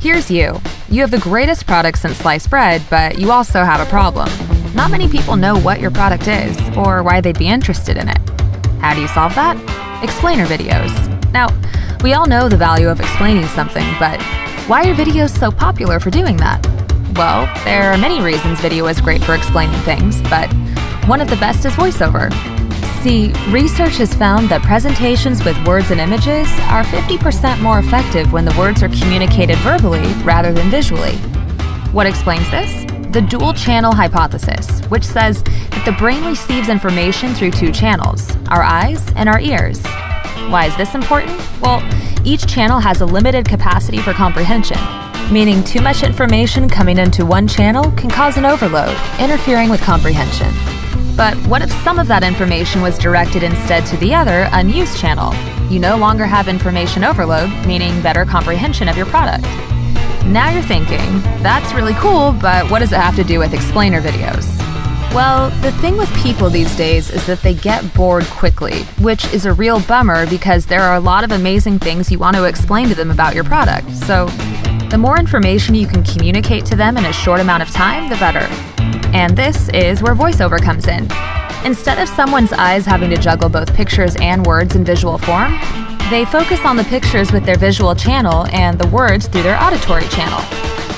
Here's you. You have the greatest product since sliced bread, but you also have a problem. Not many people know what your product is or why they'd be interested in it. How do you solve that? Explainer videos. Now, we all know the value of explaining something, but why are videos so popular for doing that? Well, there are many reasons video is great for explaining things, but one of the best is voiceover. See, research has found that presentations with words and images are 50% more effective when the words are communicated verbally rather than visually. What explains this? The dual channel hypothesis, which says that the brain receives information through two channels our eyes and our ears. Why is this important? Well, each channel has a limited capacity for comprehension, meaning too much information coming into one channel can cause an overload, interfering with comprehension. But what if some of that information was directed instead to the other, unused channel? You no longer have information overload, meaning better comprehension of your product. Now you're thinking, that's really cool, but what does it have to do with explainer videos? Well, the thing with people these days is that they get bored quickly, which is a real bummer because there are a lot of amazing things you want to explain to them about your product. So, the more information you can communicate to them in a short amount of time, the better. And this is where voiceover comes in. Instead of someone's eyes having to juggle both pictures and words in visual form, they focus on the pictures with their visual channel and the words through their auditory channel,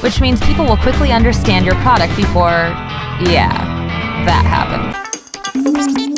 which means people will quickly understand your product before, yeah, that happens.